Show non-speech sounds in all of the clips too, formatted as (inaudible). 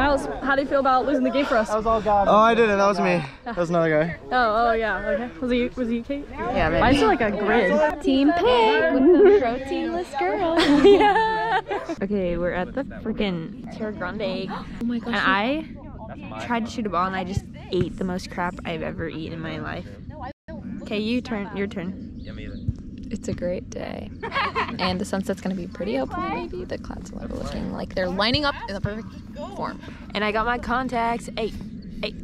Miles, how do you feel about losing the game for us? That was all God. Oh, I didn't. That was me. That was another guy. Oh, oh yeah, okay. Was he, was he Kate? Yeah, maybe. Mine's like a grid. Team Pig with the proteinless girl. yeah. (laughs) Okay, we're at the freaking Terra Grande. (gasps) Oh my gosh. And I tried to shoot a ball and I just ate the most crap I've ever eaten in my life. Okay, you turn. Your turn. It's a great day. and the sunset's gonna be pretty, hopefully, maybe. The clouds are looking like they're lining up in the perfect form. And I got my contacts. Hey, hey.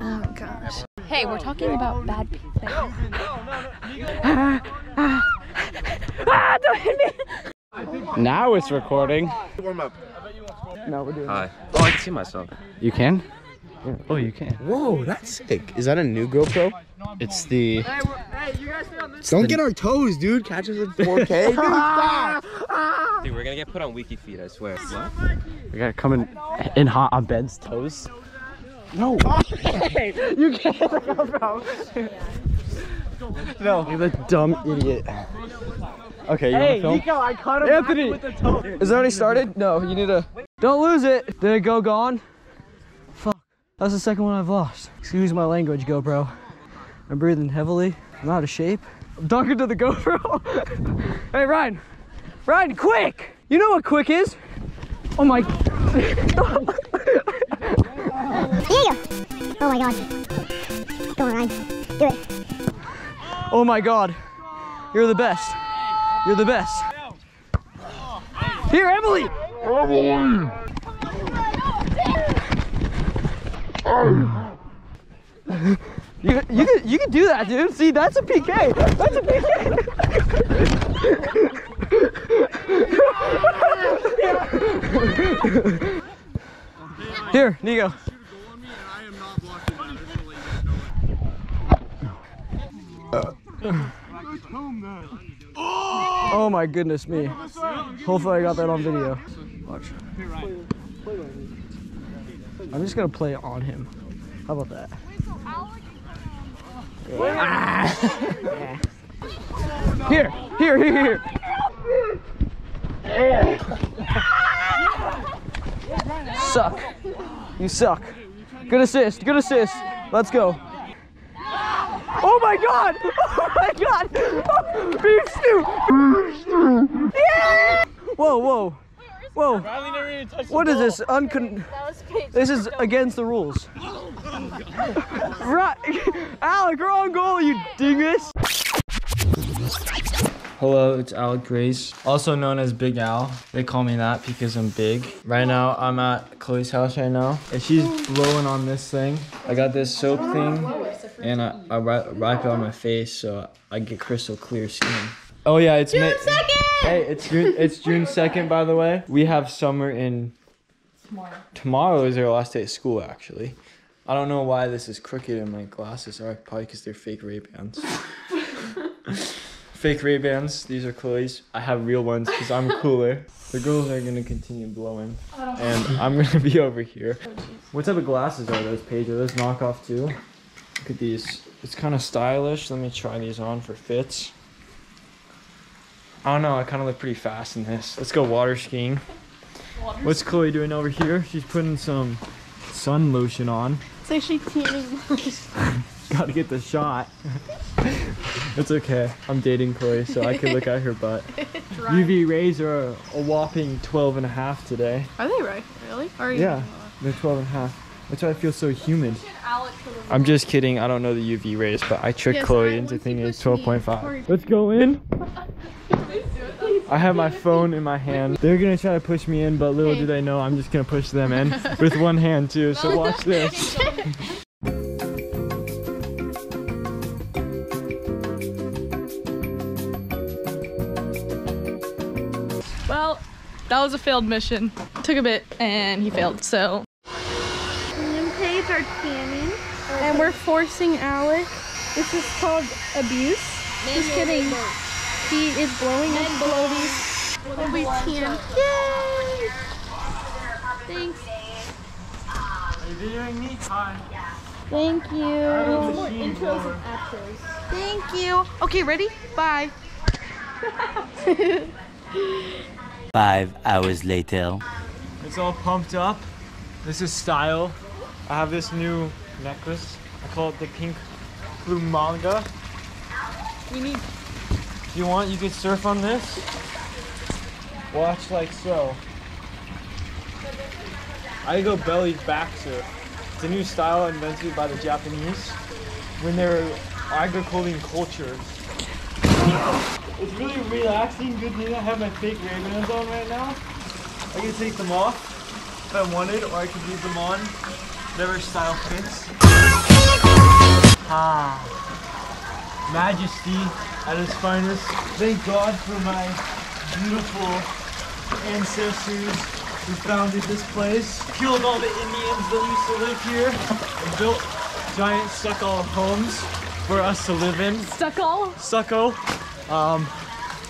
Oh gosh. Hey, we're talking about bad things. Ah, don't hit me. Now it's recording. Warm up. No, we're doing. Hi. Oh, I can see myself. You can? Oh, you can. Whoa, that's sick. Is that a new GoPro? It's the. Don't get our toes, dude. Catch us in 4K. (laughs) dude, stop. Dude, we're gonna get put on wiki feed, I swear. What? We gotta come in, in hot on Ben's toes. No. (laughs) you can't, (laughs) bro. No. You're the dumb idiot. Okay, you Hey, wanna film? Niko, I caught him Anthony, with the toe. is it already started? No, you need to. Don't lose it. Did it go gone? Fuck. That's the second one I've lost. Excuse my language, GoPro. I'm breathing heavily. I'm out of shape. I'm talking to the GoPro. (laughs) hey, Ryan. Ryan, quick! You know what quick is? Oh my. (laughs) God! Oh my god. Go on, Ryan. Do it. Oh my god. You're the best. You're the best. Here, Emily! Emily! You, you, can, you can do that, dude. See, that's a PK. That's a PK. Here, Niko. Oh my goodness me. Hopefully I got that on video. Watch. I'm just gonna play on him. How about that? Ah. Here, here, here, here. Suck. You suck. Good assist, good assist. Let's go. Oh my god! (laughs) Oh my god! (laughs) Beef stew! Beef stew! Yeah! Whoa, whoa. Whoa. What is this? Uncon. This is against the rules. (laughs) Right. Alec, wrong goal, you dingus. Hello, it's Alec Grace, also known as Big Al. They call me that because I'm big. Right now, I'm at Chloe's house right now, and she's blowing on this thing. I got this soap thing, and I, I wrap, wrap it on my face so I get crystal clear skin. Oh yeah, it's June second. Hey, it's June. It's June second, by the way. We have summer in. Tomorrow. Tomorrow is our last day of school, actually. I don't know why this is crooked in my glasses. Or probably because they're fake Ray Bans. (laughs) fake Ray Bans. These are Chloe's. I have real ones because I'm cooler. The girls are gonna continue blowing, oh. and I'm gonna be over here. Oh, what type of glasses are those, Paige? Are those knockoff too? Look at these. It's kind of stylish. Let me try these on for fits. I don't know. I kind of look pretty fast in this. Let's go water skiing. What's Chloe doing over here? She's putting some sun lotion on. It's actually tanning. Gotta get the shot. (laughs) it's okay. I'm dating Chloe, so I can look at her butt. (laughs) UV rays are a whopping 12 and a half today. Are they right? Really? Are you? Yeah, they're 12 and a half. That's why I feel so humid. I'm just kidding. I don't know the UV rays, but I tricked Yes, Chloe into thinking it's push 12.5. Let's go in. (laughs) I have my phone in my hand. They're gonna try to push me in, but little do they know I'm just gonna push them in (laughs) with one hand too. So watch this. (laughs) Well, that was a failed mission. Took a bit and he failed, so. Me and Paige are tanning, and we're forcing Alec. This is called abuse. Just kidding. He is blowing us blowies. We'll be tan. Yay! Thanks. Are you videoing me? Time. Thank you. More intros and outros. Thank you. Okay, ready? Bye. (laughs) Five hours later. It's all pumped up. This is style. I have this new necklace. I call it the pink Lumanga. We need. You want, you can surf on this. Watch like so. I go belly back surf. It's a new style invented by the Japanese when they're agricultural cultures. It's really relaxing. Good thing I have my fake Ray-Bans on right now. I can take them off if I wanted, or I could leave them on. Whatever style fits. Ah. Majesty at its finest. Thank God for my beautiful ancestors who founded this place. Killed all the Indians that used to live here. And built giant stucco homes for us to live in. Stucco? Stucco. Um,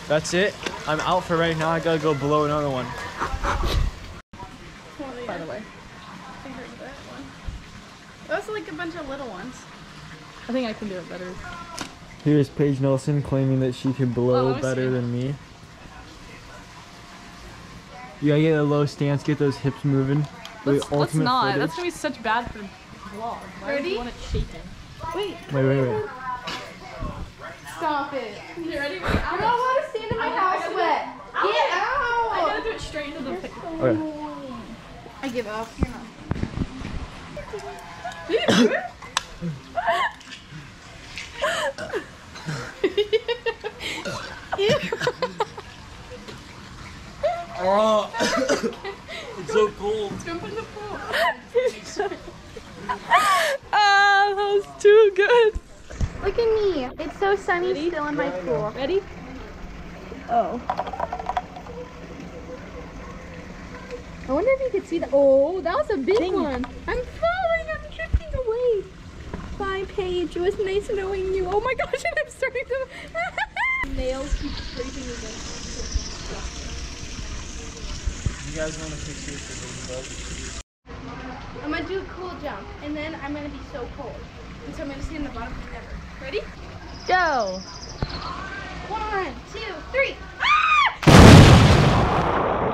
that's it. I'm out for right now. I gotta go blow another one. By the way. I heard that one. Those are like a bunch of little ones. I think I can do it better. Here's Paige Nelson claiming that she can blow Oh, better than me. You gotta get a low stance, get those hips moving. The Let's, let's not. footage. That's gonna be such bad for vlog. Why would Ready? you want it shaking? Wait, Wait, wait, wait. stop it. You ready? Wait, I don't want to stand in my house wet. Get out. I gotta do it straight into the picture. Okay. I give up. You're not. (coughs) (laughs) Oh, it's so cold. Jump in the pool. (laughs) ah, that was too good. Look at me. It's so sunny still in my pool. Ready? Oh. I wonder if you could see that. Oh, that was a big one. I'm falling. I'm drifting away. Bye, Paige. It was nice knowing you. Oh my gosh, and (laughs) I'm starting to. (laughs) Nails keep scraping against. You guys want a picture for Ladybug? I'm gonna do a cool jump, and then I'm gonna be so cold. And so I'm gonna stand in the bottom forever. Ready? Go. One, two, three. Ah!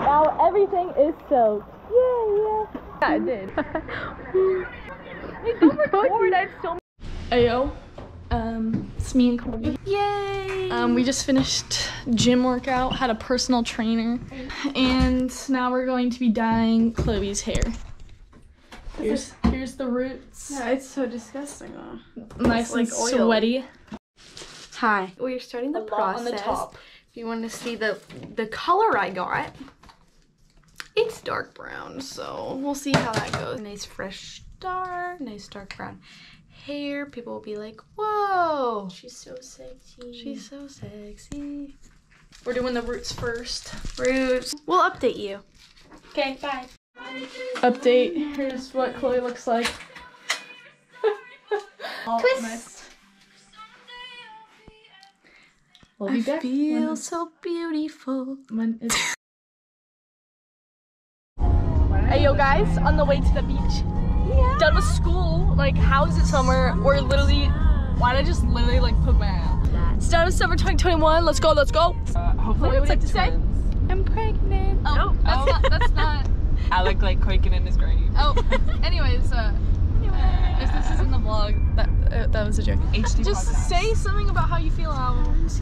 Now everything is soaked. Yeah, yeah. Yeah, I did. (laughs) Wait, don't record. I filmed. Ayo. Um, it's me and Colby. Yay! Um, we just finished gym workout, had a personal trainer, and now we're going to be dyeing Chloe's hair. Here's here's the roots. Yeah, it's so disgusting though. nice like and oil. sweaty. Hi. We're starting the A lot on process. the top. If you want to see the the color I got, it's dark brown, so we'll see how that goes. Nice fresh start, nice dark brown hair. People will be like, "Whoa, She's so sexy. she's so sexy." We're doing the roots first. Roots. We'll update you. Okay, bye. Update. Here's what Chloe looks like. (laughs) Twist. nice. We'll be back Feel so beautiful. When Hey yo guys, on the way to the beach. Done with school. Like how is it summer? We're literally why did I just literally like poke my eye out? It's done with summer 2021. Let's go, let's go. Hopefully What would like to say? I'm pregnant. Oh, that's not that's not (laughs) I look like quaking in his grave. Oh, anyways, uh if this is in the vlog, that uh, that was a joke. HD Just podcast. say something about how you feel how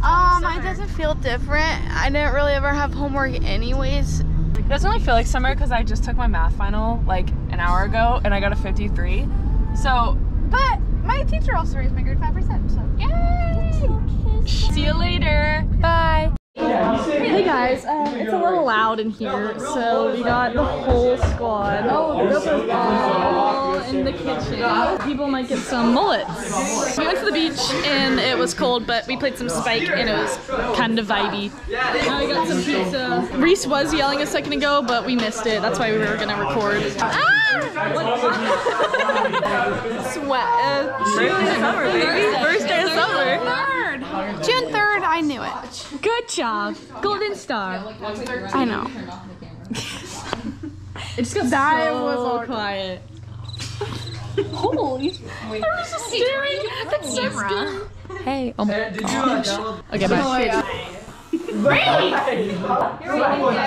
Um, it doesn't feel different. I didn't really ever have homework anyways. It doesn't really feel like summer because I just took my math final like an hour ago and I got a 53. So, But my teacher also raised my grade 5%, so. yay! See you later. Bye. Hey guys, um, it's a little loud in here, so we got the whole squad all in the kitchen. People might get some mullets. We went to the beach and it was cold, but we played some Spike and it was kind of vibey. Now we got some pizza. Reese was yelling a second ago, but we missed it. That's why we were gonna record. Ah! (laughs) Sweat. Uh, June summer, baby. First day of summer. June 3rd, I knew it. Good job. Golden star. I know. (laughs) It just got That so was awkward. quiet. Holy. I was just staring at the camera. Hey, oh my Did you uh, download? (laughs) Okay, bye.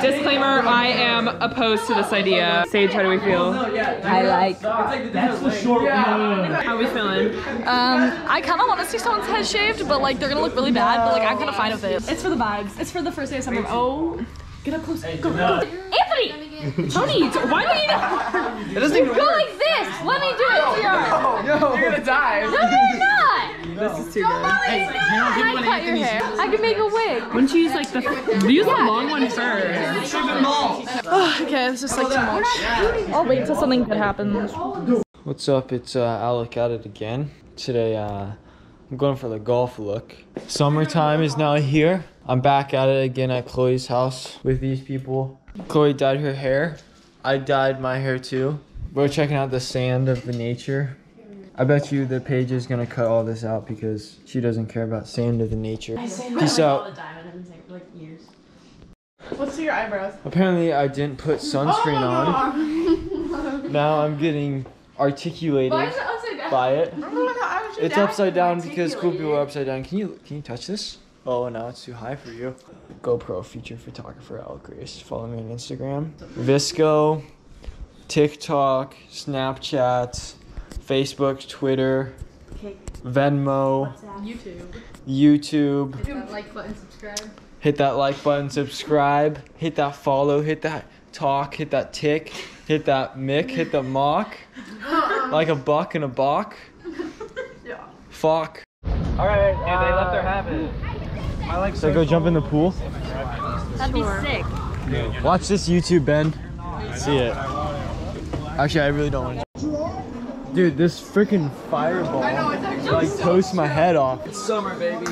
Disclaimer, I am opposed to this idea. Saige, how do we feel? I like. That's the short one. How are we feeling? Um, I kind of want to see someone's head shaved, but like they're gonna look really bad. But like I'm kind of fine with it. It's for the vibes. It's for the first day of summer. Oh, get up close. Go, go, go. Anthony, Tony, why do you? It (laughs) doesn't even Go like this. Let me do it, TR. You're gonna die. No, you're not. This is too good. I cut your hair. I can make a wig. Wouldn't you use like the use the long one first? Oh, okay, this is like too much. I'll wait till something good happens. What's up? It's uh, Alec at it again. Today, uh, I'm going for the golf look. Summertime is now here. I'm back at it again at Chloe's house with these people. Chloe dyed her hair. I dyed my hair too. We're checking out the sand of the nature. I bet you the page is gonna cut all this out because she doesn't care about sand of the nature. Peace out. What's to your eyebrows? Apparently, I didn't put sunscreen on. (laughs) (laughs) Now I'm getting articulated by it. It's upside down because cool people are upside down. Can you can you touch this? Oh, now it's too high for you. GoPro feature photographer Al Grace. Follow me on Instagram. VSCO, TikTok, Snapchat, Facebook, Twitter, Venmo, YouTube. YouTube. Hit that Like button, subscribe. Hit that like button, subscribe, hit that follow, hit that talk, hit that tick, hit that mick, hit the mock. (laughs) Like a buck and a bok. (laughs) Yeah. Fuck. Alright, Dude, they left their habit. I like So go jump in the pool. That'd be sick. Watch this YouTube Ben. See it. Actually, I really don't want to. Dude, this freaking fireball like toasts my head off. It's summer, baby.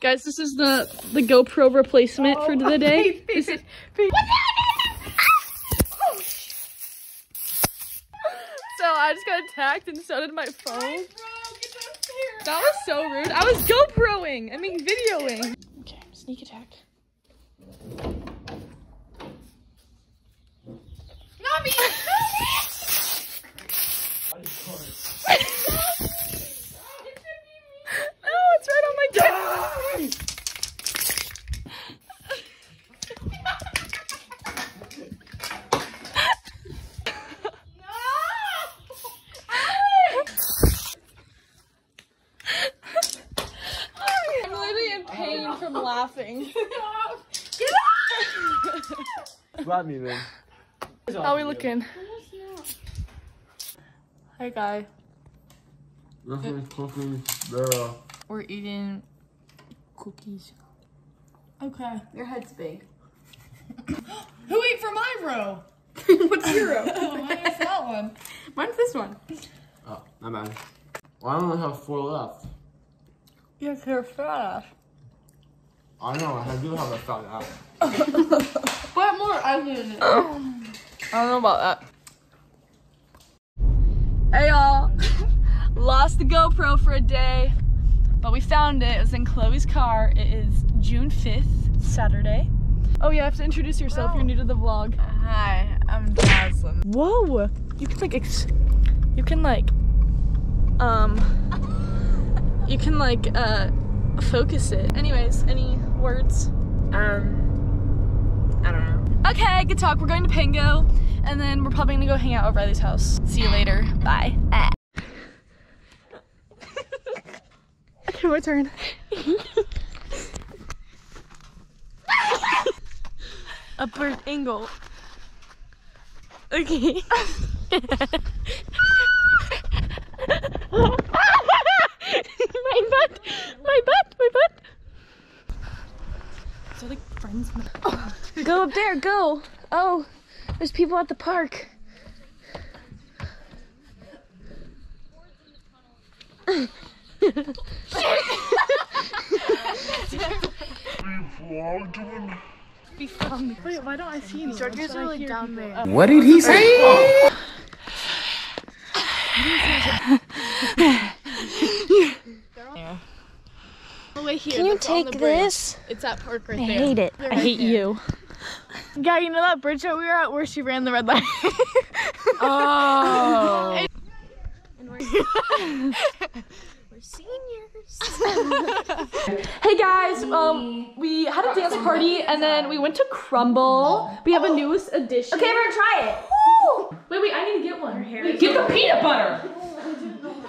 Guys, this is the the GoPro replacement for the day. (laughs) This is- (laughs) (laughs) so I just got attacked and so did my phone. That was so rude. I was GoProing. I mean videoing. Okay, sneak attack. Not me! no, it's right on my desk. I'm literally in pain oh, from laughing. (laughs) Get off! Get Slap me, man. How are we looking? Hi, guy. This is cooking the. We're eating cookies. Okay. Your head's big. (gasps) Who ate from my row? (laughs) What's your row? (laughs) Oh, Mine is that one. Mine's this one. Oh, not bad. Well, I only have four left. Yes, you're fat. I know, I do have a fat ass. (laughs) but more? I didn't. I don't know about that. Hey y'all, (laughs) lost the GoPro for a day, but we found it. It was in Chloe's car. It is June 5th, Saturday. Oh yeah, I have to introduce yourself. You're new to the vlog. Hi, I'm Jazlyn. Whoa! You can like, ex- you can like, um, you can like, uh, focus it. Anyways, any words? Um, I don't know. Okay, good talk. We're going to Pango, and then we're probably gonna go hang out at Riley's house. See you later. Bye. okay, my turn. Upward angle. Okay. (laughs) (laughs) my butt! My butt! My butt! So like friends. Oh, go up there, go. Oh, there's people at the park. Be. Wait, why don't I see any? George's are like down there. What did he say? (laughs) Can you take this? It's at park right I there. hate it. I hate you. (laughs) Yeah, you know that bridge that we were at where she ran the red light? (laughs) Oh. (laughs) seniors. We're seniors. Hey guys, um, we had a dance party and then we went to Crumbl. We have a newest addition. Okay, we're gonna try it. Woo! Wait, wait, I need to get one. Get the peanut butter. (laughs)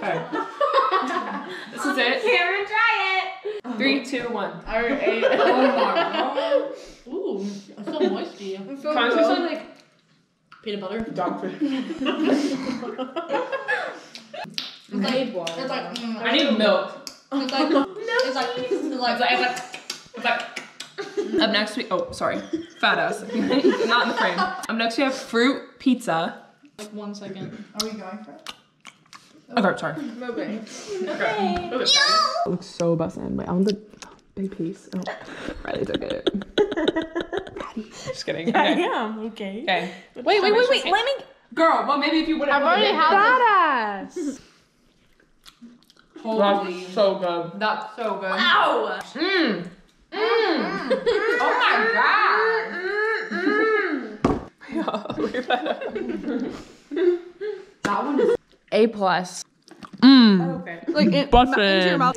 Okay. (laughs) this is it. Cameron, try it. Three, two, one. Oh my god! Ooh, it's so moisty. Consciously, like Peanut butter. dog food. It's like, mm, I need milk. it's like, it's like, (laughs) it's like, It's like, it's like, it's like. Up next we oh sorry, fat ass. (laughs) Not in the frame. Up next we have fruit pizza. like one second. Are we going for it? Oh, okay, sorry. Okay. Okay. Move it, Looks so bussin'. Wait, I want the big piece. Oh, Riley took it. Just kidding. Okay. am. Okay. Okay. Wait, wait, wait, wait. Let me. Girl, well maybe if you would have. I've already had Badass. Holy. That's so good. That's so good. Ow. Mmm. Mm. Oh my mm. god. (laughs) A plus. Mmm. Like it, Bussin'. into your mouth.